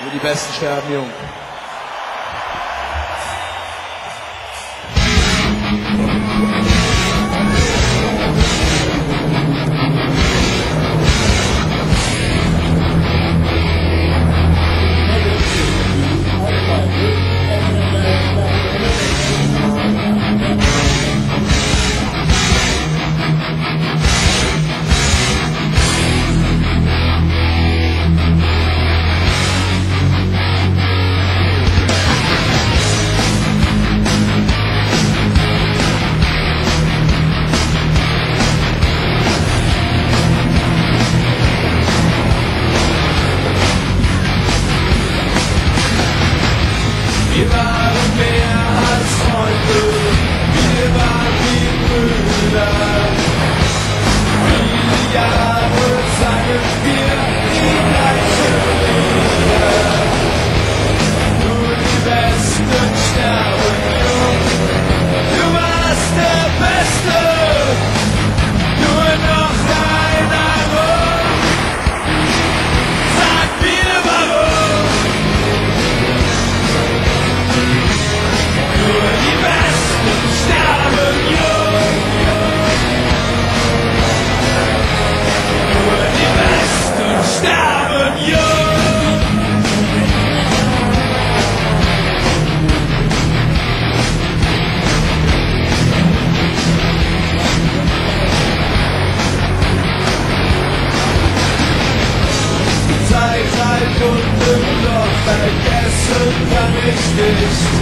Nur die Besten sterben jung. Als Freunde, wir waren wie Brüder. golden love, I guess unpunished.